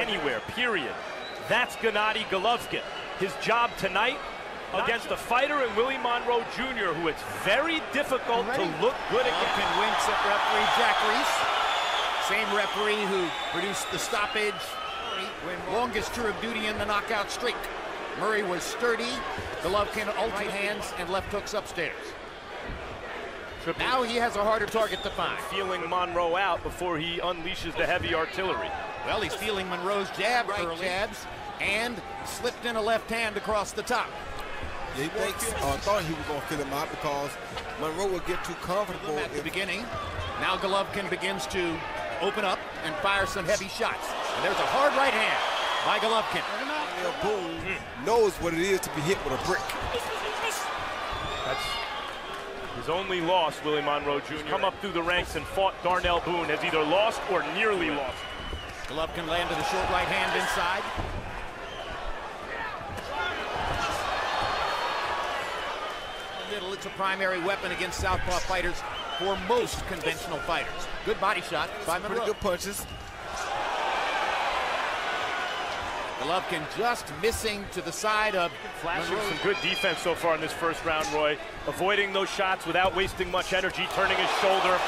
anywhere, period. That's Gennady Golovkin. His job tonight against a fighter in Willie Monroe Jr., who it's very difficult to look good against. Golovkin winks at referee Jack Reiss, Same referee who produced the stoppage. Longest tour of duty in the knockout streak. Murray was sturdy. Golovkin ulti hands and left hooks upstairs. Triple Now he has a harder target to find. feeling Monroe out before he unleashes the heavy artillery. Well, he's feeling Monroe's jab right jabs and slipped in a left hand across the top. He thinks, or oh, thought he was going to fill him out because Monroe would get too comfortable. At the beginning, now Golovkin begins to open up and fire some heavy shots. And there's a hard right hand by Golovkin. Darnell Boone hmm. knows what it is to be hit with a brick. That's his only loss, Willie Monroe Jr. Come up through the ranks and fought Darnell Boone, has either lost or nearly lost. Golovkin landed a short right hand inside. Middle, it's a primary weapon against southpaw fighters for most conventional fighters. Good body shot by Pretty Monroe. good punches. Golovkin just missing to the side of Flashing Monroe. some good defense so far in this first round, Roy. Avoiding those shots without wasting much energy, turning his shoulder.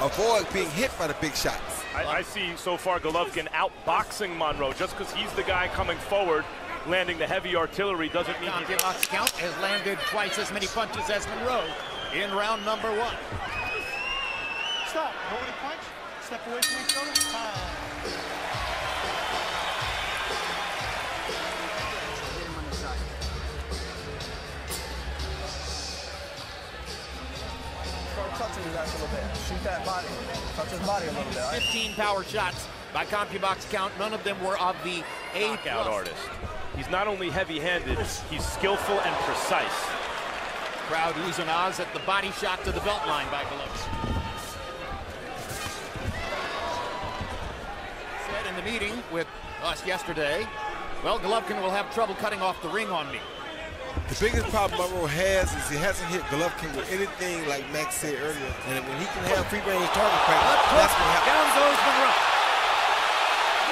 Avoid being hit by the big shots. I, I see so far Golovkin outboxing Monroe. Just because he's the guy coming forward, landing the heavy artillery doesn't mean he's... Golovkin's count has landed twice as many punches as Monroe in round number one. Stop. Nobody punch. Step away from each other. That body. Touch his body a little bit. 15 power shots by CompuBox count. None of them were of the A knockout artist. He's not only heavy-handed, he's skillful and precise. Crowd oohs and ahs at the body shot to the belt line by Golovkin. Said in the meeting with us yesterday, well, Golovkin will have trouble cutting off the ring on me. The biggest problem Monroe has is he hasn't hit Golovkin with anything like Max said earlier. And when he can have free range target practice, Left hook, that's what happens. down goes Monroe.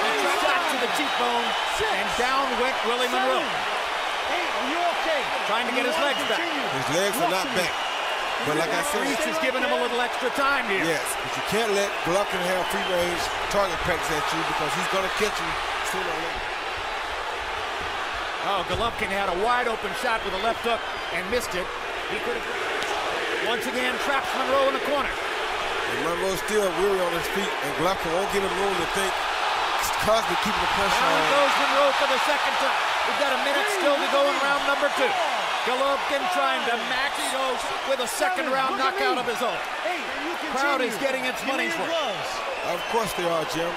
And shot to the cheekbone, and down went Willie Monroe. Hey, are you okay? Trying to get his legs back. His legs are not back. But like I said, Reiss is giving him a little extra time here. yes, but you can't let Golovkin have free range target practice at you because he's going to catch you sooner or later. Oh, Golovkin had a wide open shot with a left hook and missed it. He could have once again traps Monroe in the corner. And Monroe's still weary on his feet, and Golovkin won't give him room to think. He's constantly keeping the pressure Down on. goes Monroe for the second time. We've got a minute still to go in round number two. Golovkin trying to max those with a second round knockout of his own. Hey, you continue. Crowd is getting its Give money's worth. Of course they are, Jim.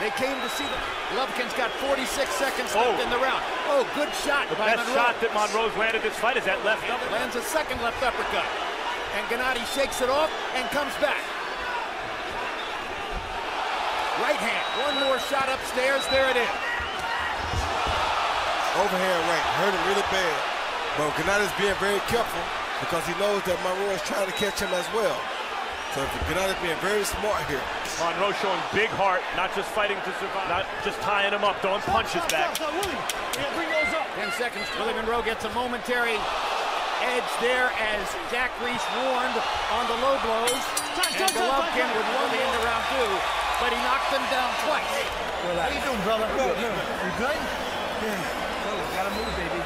They came to see them. Golovkin's got 46 seconds Oh. left in the round. Oh, good shot The by best Monroe. shot that Monroe's landed this fight is that left uppercut. Lands a second left uppercut. And Gennady shakes it off and comes back. Right hand. One more shot upstairs. There it is. Overhand right, hurt him really bad. But Gennady's being very careful because he knows that Monroe is trying to catch him as well. So Gennady's being very smart here. Monroe showing big heart, not just fighting to survive, not just tying him up, throwing punches Stop, back. Stop, stop, Willie. Yeah, bring those up. 10 seconds. Willie Monroe gets a momentary edge there as Jack Reiss warned on the low blows. Time, And time, time, Golovkin time, would run into round two, but he knocked him down twice. How you doing, brother? Good. You good? Yeah. Gotta move, baby.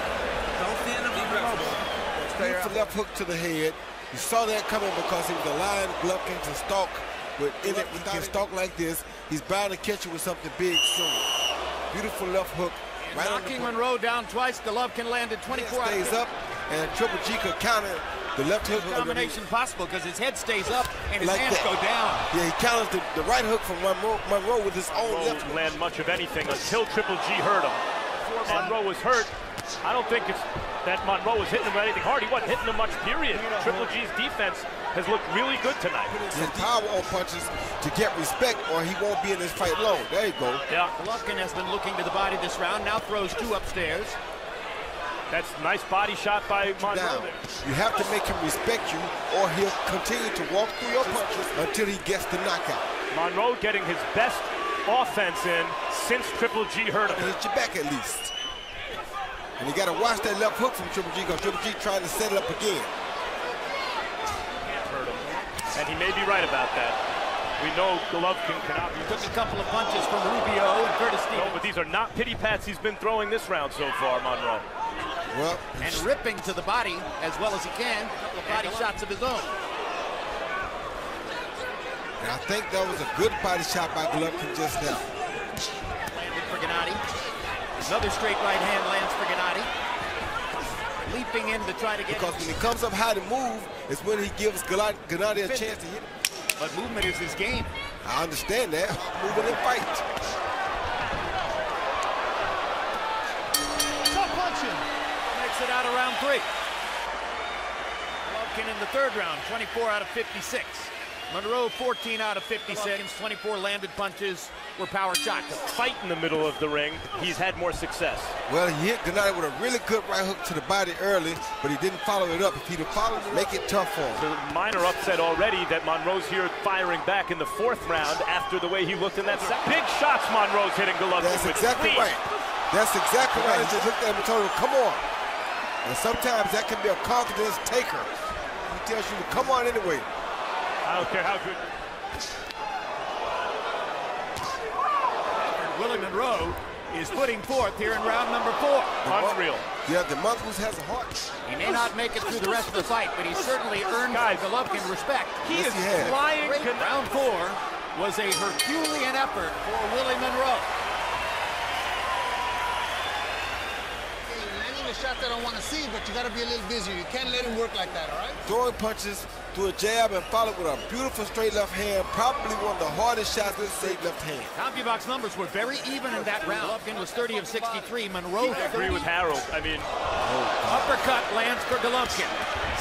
Don't stand up for elbow. Beautiful left hook to the head. You saw that coming because he was allowing Golovkin to stalk. With in it, he can stalk like this. He's bound to catch you with something big soon. Beautiful left hook. Right Knocking. Monroe down twice, Golovkin landed Head 24 out of stays 50. up, and Triple G could counter the left hook. of the- combination possible because his head stays up and his Like hands that. go down. Yeah, he counters the, the right hook from Monroe, Monroe with his own left Monroe hook. land much of anything until Triple G hurt him. Monroe was hurt. I don't think it's that Monroe was hitting him with anything hard. He wasn't hitting him much, period. Triple G's defense has looked really good tonight. Some power on punches to get respect, or he won't be in this fight long. There you go. Yeah, Golovkin has been looking to the body this round, now throws two upstairs. that's nice body shot by Monroe Down. there. You have to make him respect you, or he'll continue to walk through your punches until he gets the knockout. Monroe getting his best offense in since Triple G hurt him. Hit your back at least. And you got to watch that left hook from Triple G because Triple G trying to set it up again. Hurt him. And he may be right about that. We know Golovkin cannot be. Took a couple of punches from Rubio and Curtis No, but these are not pity pats he's been throwing this round so far, Monroe. Well, and ripping to the body as well as he can. A couple of body shots of his own. And I think that was a good body shot by Golovkin just now. Landed for Gennady. Another straight right hand lands for Gennady. Leaping in to try to get Because when he comes up high to move, it's when he gives Gennady a chance to hit him. But movement is his game. I understand that. Moving and fight. Top punching. Makes it out of round three. Golovkin in the third round, 24 out of 56. Monroe, 14 out of 56. 24 landed punches were power shots. To fight in the middle of the ring, he's had more success. Well, he hit Gennady with a really good right hook to the body early, but he didn't follow it up. If he'd have followed it, make it tough for him. The minor upset already that Monroe's here firing back in the fourth round after the way he looked in that second. Big shots Monroe's hitting Golovkin That's with. exactly Clean. right. That's exactly right. He just looked at him and told him, come on. And sometimes that can be a confidence taker. He tells you to come on anyway. I don't care how good. Willie Monroe is putting forth here in round number four. Unreal. Yeah, the mongoose has a heart. He may not make it through the rest of the fight, but he certainly earned Guys. Golovkin respect. He Yes, is he flying. Great. Round four was a Herculean effort for Willie Monroe. landing a shot that I don't want to see, but you got to be a little busier. You can't let him work like that, all right? Throwing punches through a jab and followed with a beautiful straight left hand. Probably one of the hardest shots with a straight left hand. CompuBox numbers were very even in that round. Golovkin was 30 of 63. Monroe I agree with Harold. I mean, Uppercut lands for Golovkin.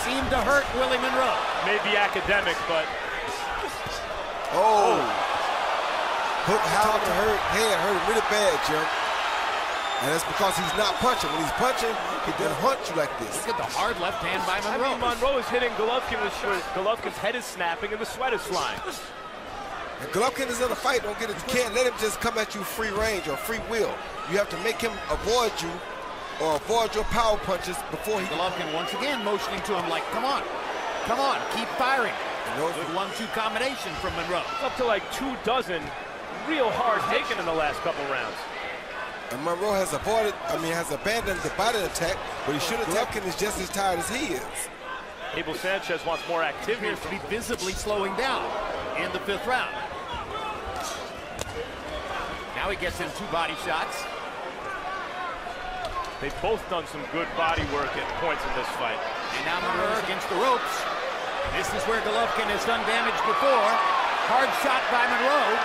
Seemed to hurt Willie Monroe. maybe academic, but Oh. Hook how to hurt hand hurt him really bad, Jim. And that's because he's not punching. When he's punching, he doesn't hunt you like this. Look at the hard left hand by Monroe. I Monroe. mean, Monroe is hitting Golovkin with where Golovkin's head is snapping and the sweat is flying. And Golovkin is in a fight. Don't get it. You can't let him just come at you free range or free will. You have to make him avoid you or avoid your power punches before he. Golovkin once again motioning to him like, come on, come on, keep firing. Those- Good one-two combination from Monroe. Up to like two dozen real hard taken in the last couple rounds. And Monroe has avoided, I mean, has abandoned the body attack, but he should have. Golovkin is just as tired as he is. Abel Sanchez wants more activity Appears to be visibly slowing down in the fifth round. Now he gets in two body shots. They've both done some good body work at points in this fight. And now Monroe against the ropes. This is where Golovkin has done damage before. Hard shot by Monroe.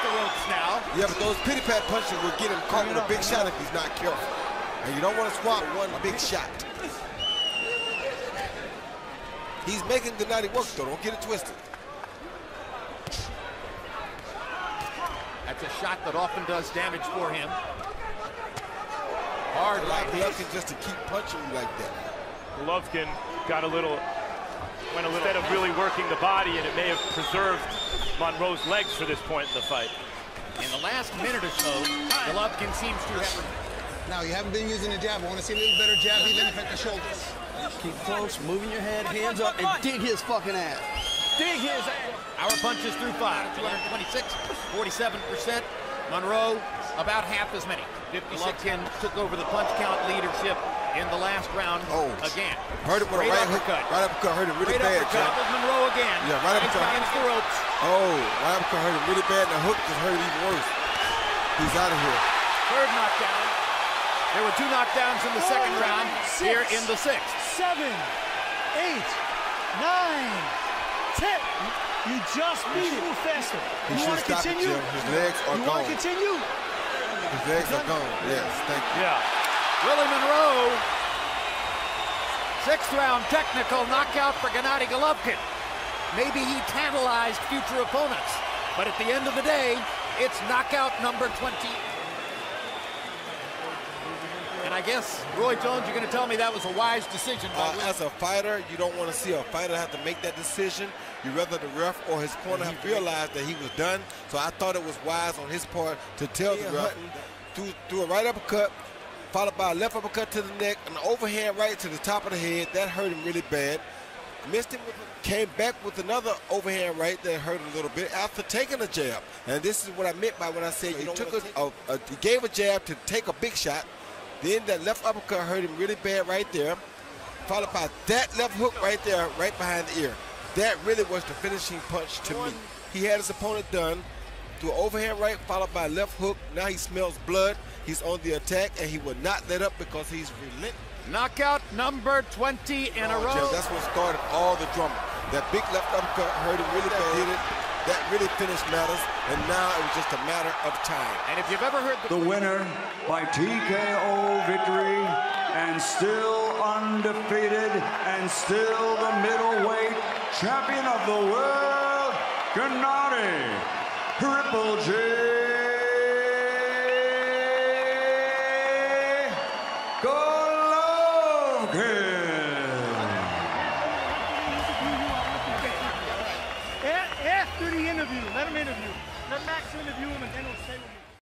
The ropes now. Yeah, but those pity pat punches will get him caught with a big shot if he's not careful. And you don't want to swap one big shot. He's making Gennady work though. Don't get it twisted. That's a shot that often does damage for him. Hard A lot right. Golovkin just to keep punching you like that. Golovkin got a little, went a little, instead of really working the body, and it may have preserved Monroe's legs for this point in the fight. In the last minute or so, Golovkin seems to have Now, you haven't been using the jab. I want to see a little better jab, even if at the shoulders. Keep close, moving your head, hands up, and dig his fucking ass. Dig his ass. Our punches through five, 226, 47%. Monroe, about half as many. 56 in, took over the punch count leadership in the last round Oh. again. Hurt it with Great a right hook. uppercut. Right uppercut hurt him really Great bad, uppercut Jim. Monroe again. Yeah, right Against- uppercut. Against the ropes. Oh, right uppercut hurt him really bad, and the hook just hurt him even worse. He's out of here. Third knockdown. There were two knockdowns in the second round. Here in the sixth. Seven, eight, nine, ten. You just beat it. Move faster. He you want to stop it, continue? His legs are you gone. want to continue? His legs are gone. Yes, thank you. Yeah. Willie Monroe. Sixth round technical knockout for Gennady Golovkin. Maybe he tantalized future opponents, but at the end of the day, it's knockout number 20. And I guess, Roy Jones, you're going to tell me that was a wise decision Uh, as a fighter, you don't want to see a fighter have to make that decision. You rather the ref or his corner have realized that he was done. So I thought it was wise on his part to tell the ref, threw, threw a right uppercut, followed by a left uppercut to the neck, an overhand right to the top of the head. That hurt him really bad. Missed him, with, came back with another overhand right that hurt him a little bit after taking a jab. And this is what I meant by when I said he took a, a, a, he gave a jab to take a big shot. Then that left uppercut hurt him really bad right there. Followed by that left hook right there, right behind the ear. That really was the finishing punch to me. He had his opponent done to an overhand right followed by left hook. Now he smells blood. He's on the attack and he will not let up because he's relentless. Knockout number 20 in oh, a row. Jeff, that's what started all the drama. That big left uppercut hurt him really bad. Did it. That really finished matters, and now it was just a matter of time. And if you've ever heard the, the winner by TKO victory and still undefeated and still the middleweight champion of the world, Gennady Triple G.